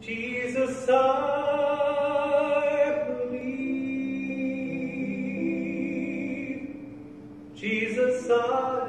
Jesus, I believe. Jesus, I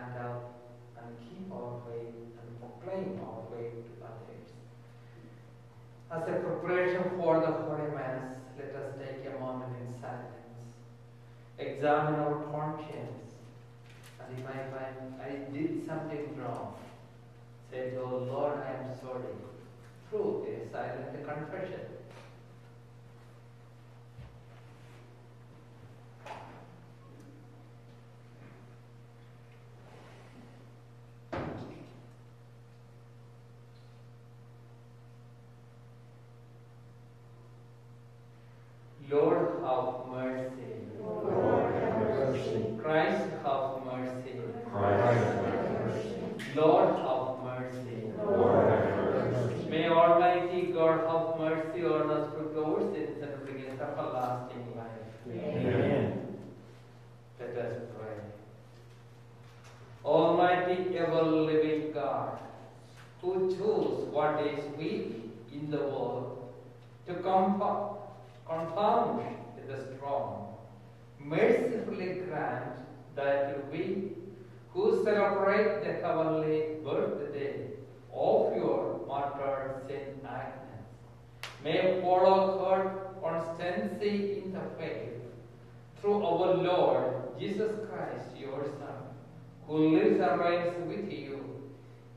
stand up and keep our faith and proclaim our faith to others. As a preparation for the Holy Mass, let us take a moment in silence, examine our conscience, and if I I did something wrong, say the Lord, I am sorry, through a silent confession. Lord, have mercy. Lord, have mercy. Christ, have mercy. Christ, have mercy. Lord, have mercy. Lord, have mercy. May Almighty God have mercy on us, forgive our sins, bring us everlasting life. Amen. Let us pray. Almighty ever living God, who chose what is weak in the world to comfort, confound the strong, mercifully grant that we who celebrate the heavenly birthday of your martyr Saint Agnes may follow her constancy in the faith through our Lord Jesus Christ, your Son, who lives and reigns with you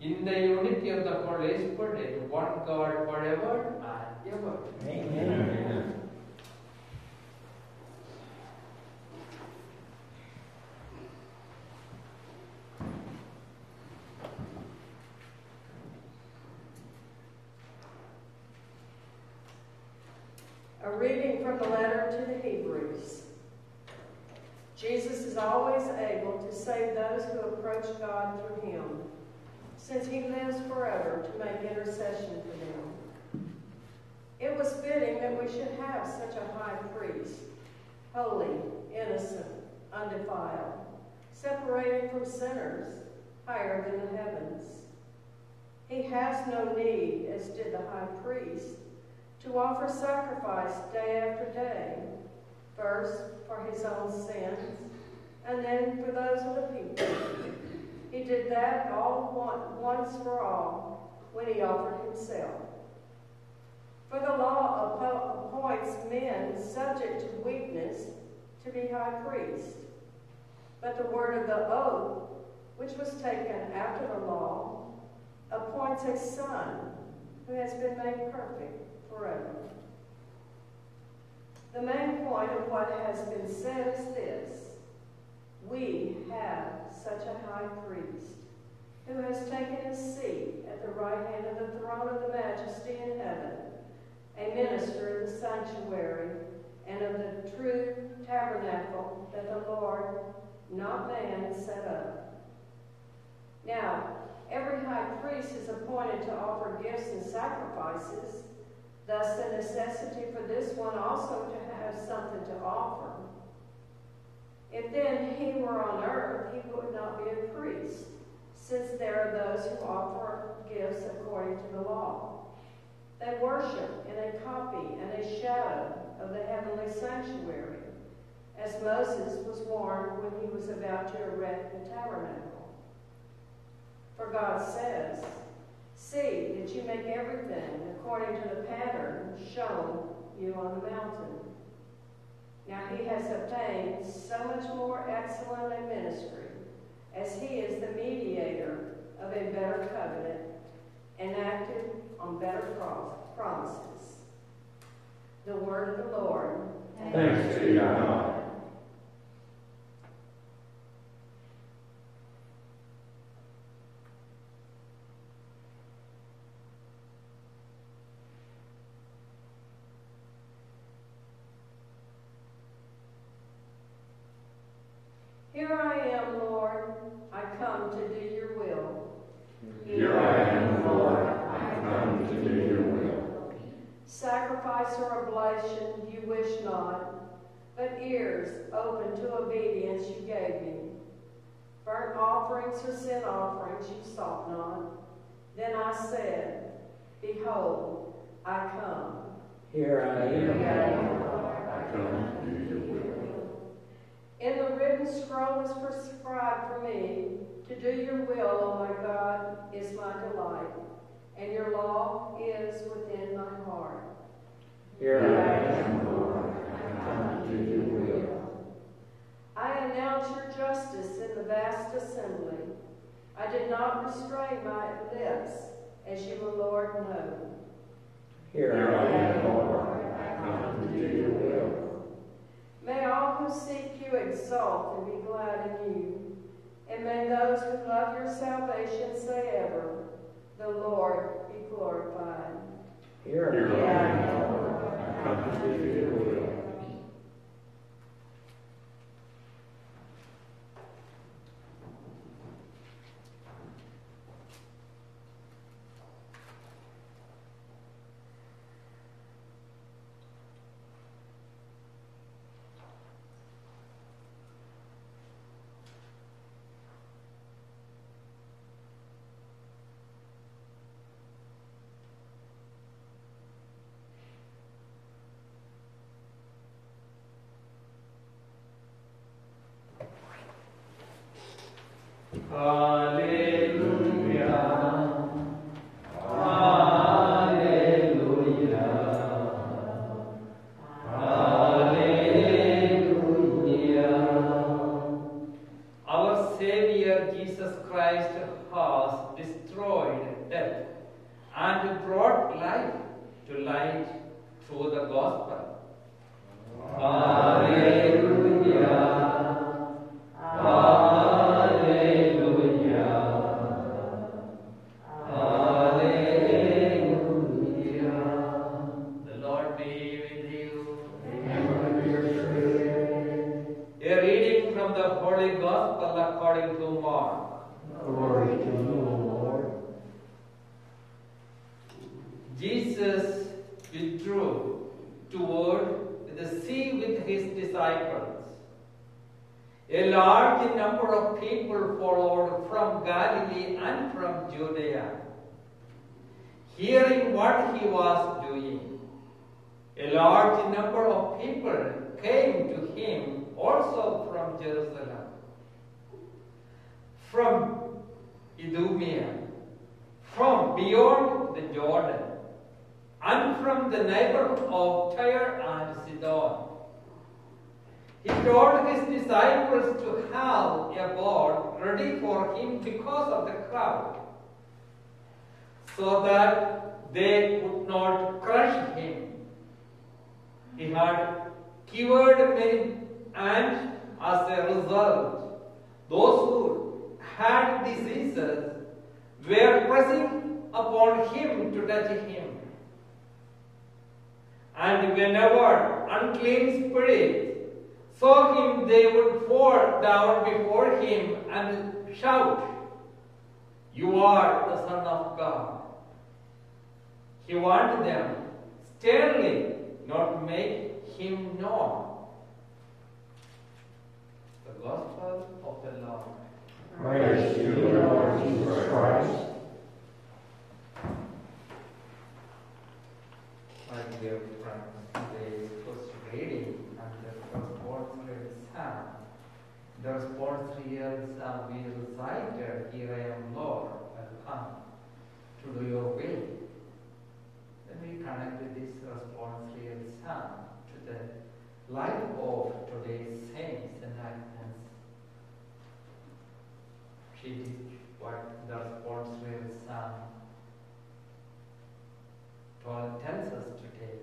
in the unity of the Holy Spirit, one God forever and ever. Amen. A reading from the letter to the Hebrews. Jesus is always able to save those who approach God through him, since he lives forever to make intercession for them. It was fitting that we should have such a high priest, holy, innocent, undefiled, separated from sinners, higher than the heavens. He has no need, as did the high priest, to offer sacrifice day after day, first for his own sins, and then for those of the people. He did that all once for all when he offered himself. For the law appoints men subject to weakness to be high priest. But the word of the oath, which was taken after the law, appoints a son who has been made perfect forever. The main point of what has been said is this. We have such a high priest who has taken his seat at the right hand of the throne of the majesty in heaven, a minister of the sanctuary and of the true tabernacle that the Lord, not man, set up. Now every high priest is appointed to offer gifts and sacrifices, thus the necessity for this one also to have something to offer. If then he were on earth, he would not be a priest, since there are those who offer gifts according to the law. They worship in a copy and a shadow of the heavenly sanctuary, as Moses was warned when he was about to erect the tabernacle. For God says, See that you make everything according to the pattern shown you on the mountain. Now he has obtained so much more excellent a ministry, as he is the mediator of a better covenant, enacted on better promises. The word of the Lord. Thanks be to God. Here I am, Lord. I come to do your will. Here I am, Lord. I come to do your will. Sacrifice or oblation you wish not, but ears open to obedience you gave me. Burnt offerings or sin offerings you sought not. Then I said, Behold, I come. Here I am, Lord. I come to do your will. In the written scroll is prescribed for me to do your will, O my God, is my delight, and your law is within my heart. Here I am, Lord. I come to do your will. I announce your justice in the vast assembly. I did not restrain my lips, as you, O Lord, know. Here I am, Lord. I come to do your will. May all who seek you exult and be glad in you. And may those who love your salvation say ever, The Lord be glorified. Here I am, Lord. I come to do your will. Hallelujah. Jesus withdrew toward the sea with his disciples. A large number of people followed from Galilee and from Judea. Hearing what he was doing, a large number of people came to him also from Jerusalem, from Idumea, from beyond the Jordan, and from the neighborhood of Tyre and Sidon. He told his disciples to have a boat ready for him because of the crowd, so that they would not crush him. He had cured many, and as a result, those who had diseases were pressing upon him to touch him. And whenever unclean spirits saw him, they would fall down before him and shout, You are the Son of God. He warned them sternly not to make him known. The Gospel of the Lord. Praise you, Lord Jesus Christ. My dear friends, first reading and the responsory psalm. The responsory psalm we recited, Here I am, Lord, I come to do your will. Then we connect this responsory psalm to the life of today's saints and Agnes. She did what the responsory psalm told, tells us today.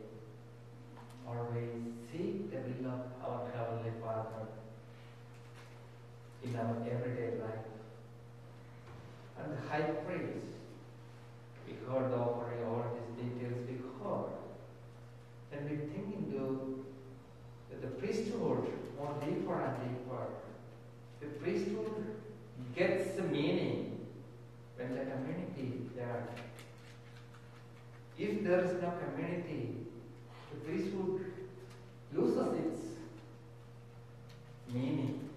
Always seek the will of our Heavenly Father in our everyday life. And the high priest, we heard the offering, all these details we heard. And we think into the priesthood more deeper and deeper. The priesthood gets the meaning when the community is there. If there is no community, the priesthood loses its meaning.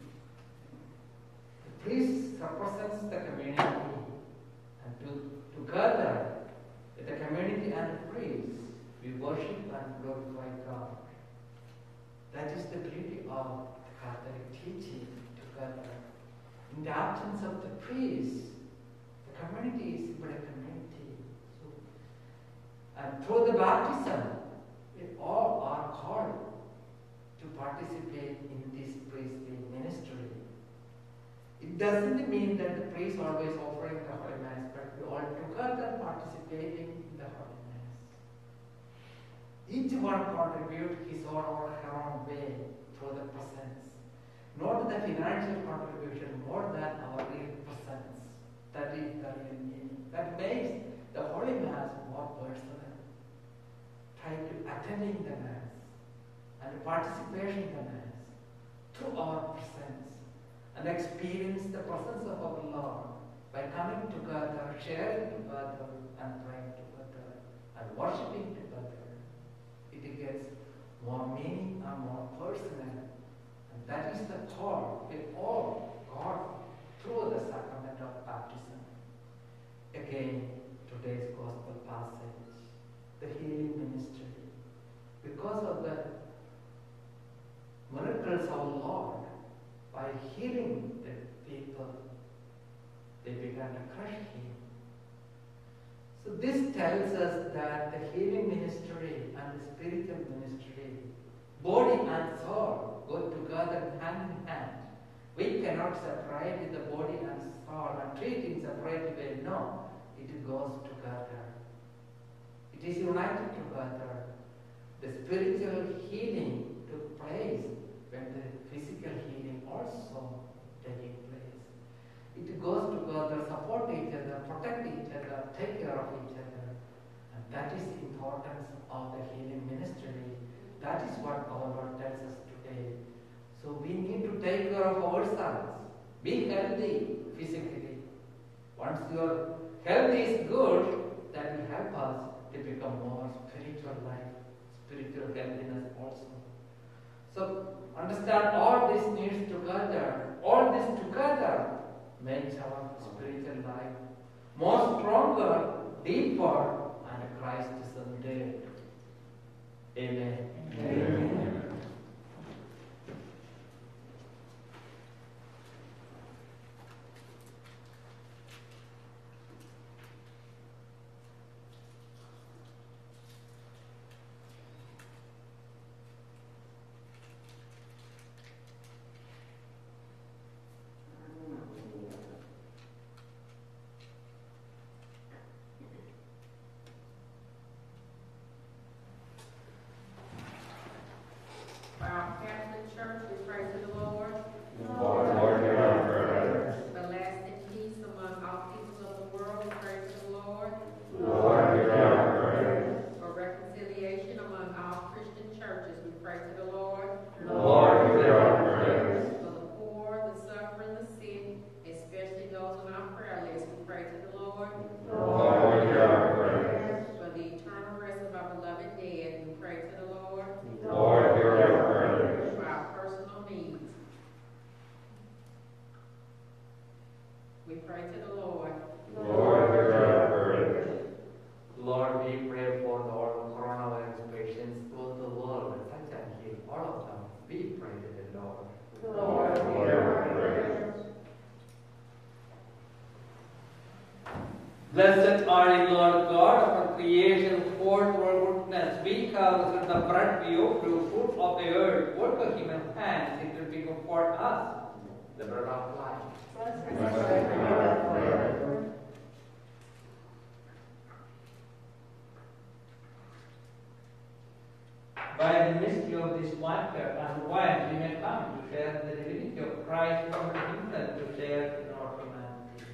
The priest represents the community, and to, together with the community and the priest, we worship and glorify God. That is the beauty of the Catholic teaching together. In the absence of the priest, the community is but a community. So, and through the baptism, we all are called to participate in this priestly ministry. It doesn't mean that the priest always offering the Holy Mass, but we all together participating in the Holy Mass. Each one contribute his or her own way through the presence. Not the financial contribution, more than our real presence. That is the real meaning. That makes the Holy Mass more personal. Try to attending the Mass and participation in the Mass through our presence and experience the presence of our Lord by coming together, sharing together, and praying together, and worshiping together. It gets more meaning and more personal. And that is the call we all got through the sacrament of baptism. Again, today's gospel passage, the healing ministry. Because of the miracles of Lord, by healing the people, they began to crush him. So this tells us that the healing ministry and the spiritual ministry, body and soul, go together hand in hand. We cannot separate the body and soul and treat in separate way. No, it goes together. It is united together. The spiritual healing took place when the physical healing also taking place. It goes together, support each other, protect each other, take care of each other. And that is the importance of the healing ministry. That is what our Lord tells us today. So we need to take care of ourselves. Be healthy physically. Once your health is good, that will help us to become more spiritual life, spiritual healthiness also. So understand all these needs together, all this together makes our spiritual life more stronger, deeper, and Christ By the mystery of this water and wine, we may come to share the divinity of Christ from himself to share in our humanity.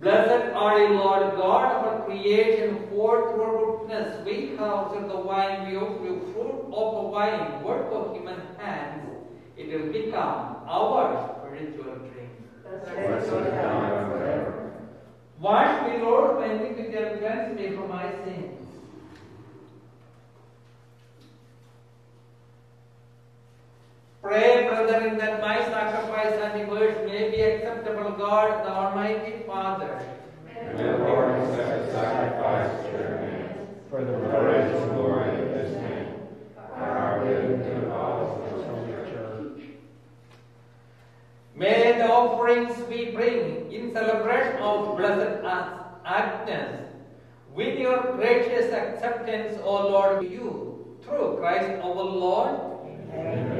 Blessed are you, Lord God of our creation, for through our goodness we have through the wine we offer you fruit of the vine, work of human hands. It will become our spiritual drink. Blessed thou forever. Wash me, Lord, my iniquity and cleanse me from my sins. Pray, brethren, that my sacrifice and yours may be acceptable, God, the Almighty Father. And the Lord accept the sacrifice at your hands for the praise and glory of his name, for our good and the cause of his holy church. May the offerings we bring in celebration of Blessed Agnes win your gracious acceptance, O Lord, you, through Christ our Lord. Amen.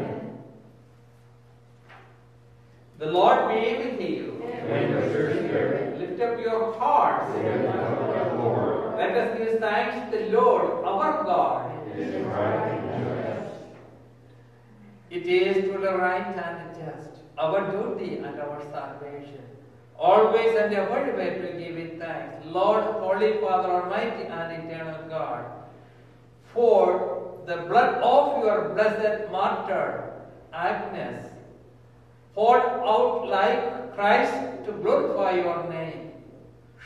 The Lord be with you. And with your spirit, Lift up your hearts. up Let us give thanks to the Lord, our God. it is right and just. It is right and just, our duty and our salvation. Always and everywhere to give it thanks, Lord, Holy Father, Almighty and Eternal God, for the blood of your blessed martyr, Agnes, poured out like Christ to glorify your name.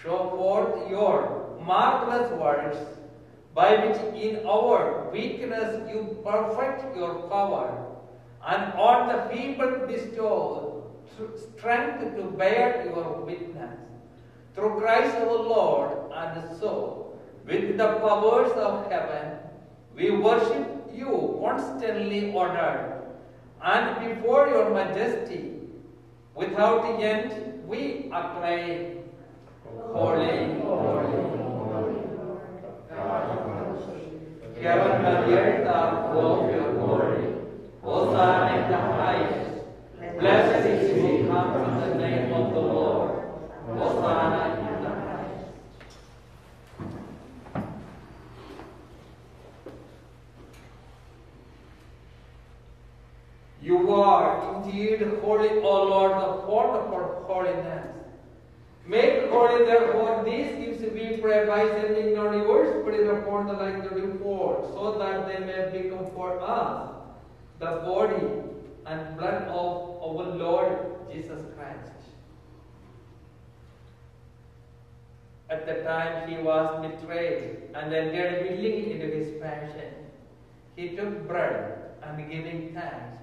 Show forth your marvelous works, by which in our weakness you perfect your power, and on the feeble bestow strength to bear your witness. Through Christ our Lord, and so, with the powers of heaven, we worship you constantly honored, and before your majesty, without end, we acclaim, Holy, holy, heaven and earth are full of your glory. Hosanna in the highest. Blessed is he who comes in the name of the Lord. Hosanna in the highest. You are indeed holy, O Lord, the font of holiness. Make holy therefore these gifts we pray by sending your spirit upon the like the report, so that they may become for us the body and blood of our Lord Jesus Christ. At the time he was betrayed and entered willingly into his passion, he took bread and giving thanks,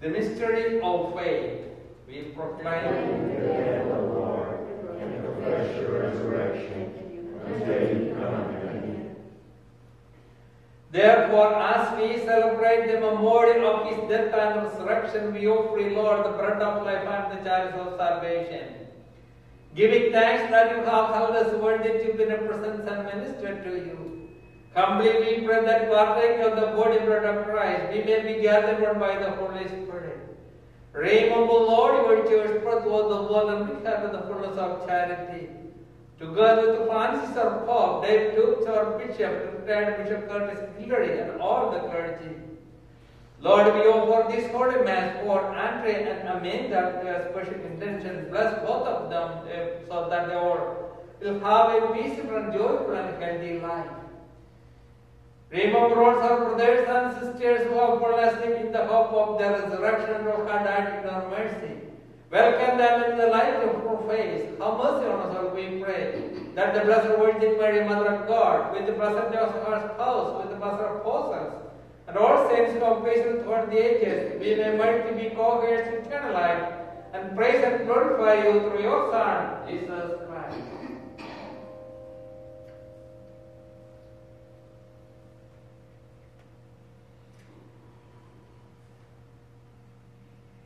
The mystery of faith we proclaim. The death of the Lord, and the flesh your resurrection, until you come again. Therefore, as we celebrate the memorial of his death and resurrection, we offer, Lord, the bread of life and the chalice of salvation. Giving thanks that you have held us worthy to be represented and ministered to you. We pray that partake of the body bread of Christ, we may be gathered one by the Holy Spirit. Remember, Lord, your church, spread all the world and we have the fullness of charity. Together with Francis our Pope, David Toups our Bishop, retired Bishop Curtis Guillory, and all the clergy. Lord, we offer this holy mass for Andre and Amanda to a special intention. Bless both of them uh, so that they all will have a peaceful and joyful and healthy life. Remember also brothers and sisters who have fallen asleep in the hope of the resurrection of God and in our mercy. Welcome them in the light of your face. Have mercy on us, we pray. That the Blessed Virgin Mary, Mother of God, with the Blessed Joseph, our spouse, with the Blessed Apostles, and all saints who have patience throughout the ages, we may might be co-heirs in eternal life, and praise and glorify you through your Son, Jesus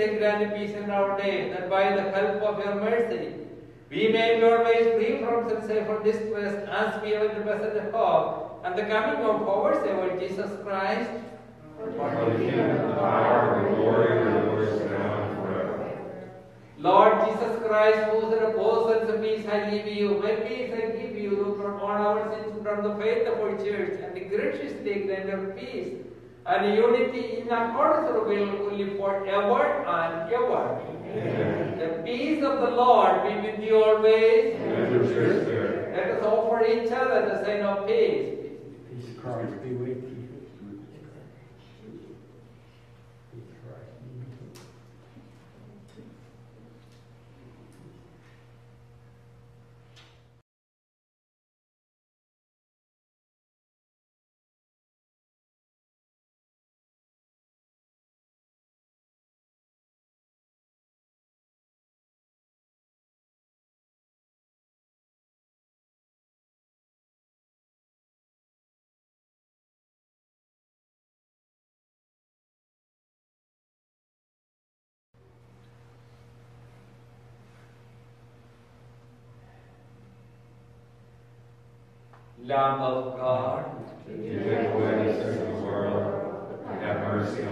Graciously grant peace in our day, that by the help of your mercy, we may be always free from from distress, as we await the blessed hope and the coming of our Savior Jesus Christ. For the the power, the glory, are yours now and forever. Lord Jesus Christ, whose apostles of peace I leave you, my peace I give you, who from all our sins from the faith of our church, and the graciously grant your peace and unity in accordance with your will only forever and ever. Amen. The peace of the Lord be with you always. And with your spirit. Let us offer each other the sign of peace. Peace of Christ be with you. Peace of Christ be with you. Lamb of God, You take away the sins of the world, have mercy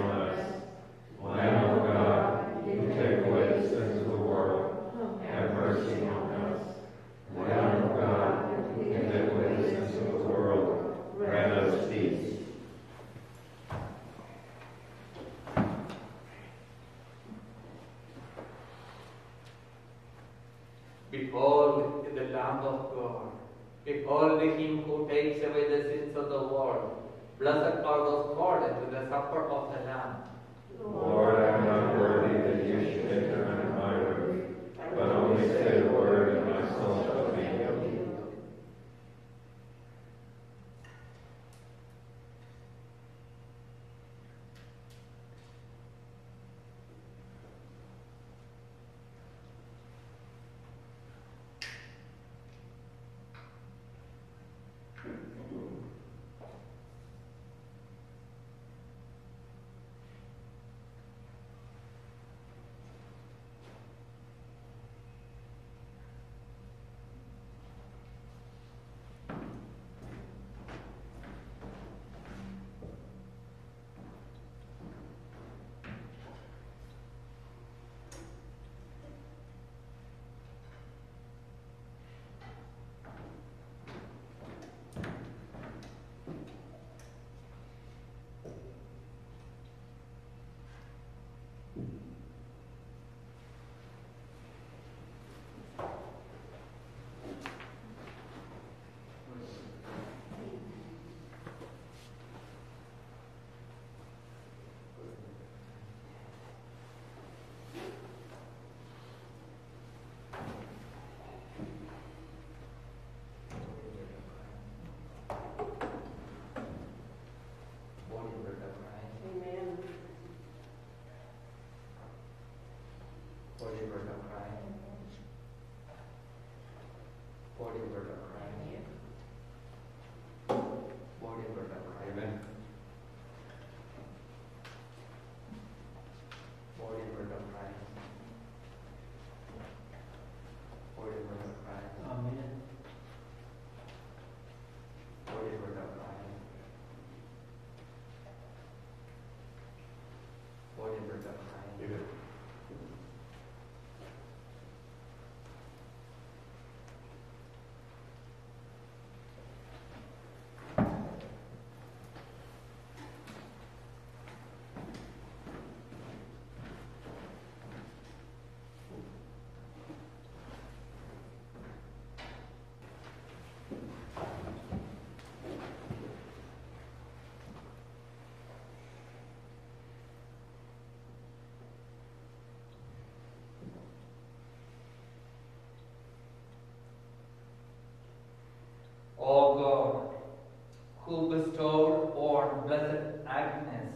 bestowed on Blessed Agnes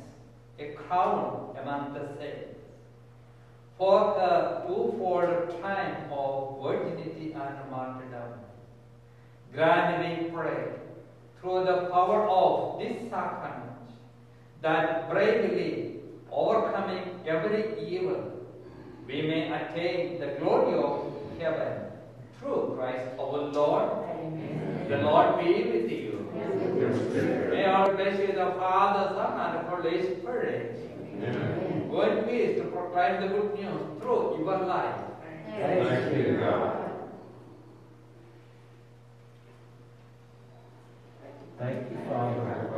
a crown among the saints for her twofold time of virginity and martyrdom. Grant, we pray, through the power of this sacrament, that bravely overcoming every evil, we may attain the glory of heaven through Christ our Lord. The Lord be with you. May our bless you, the Father, Son, and Holy Spirit. Amen. Go in peace to proclaim the good news through your life. Thanks be to God. Thank you.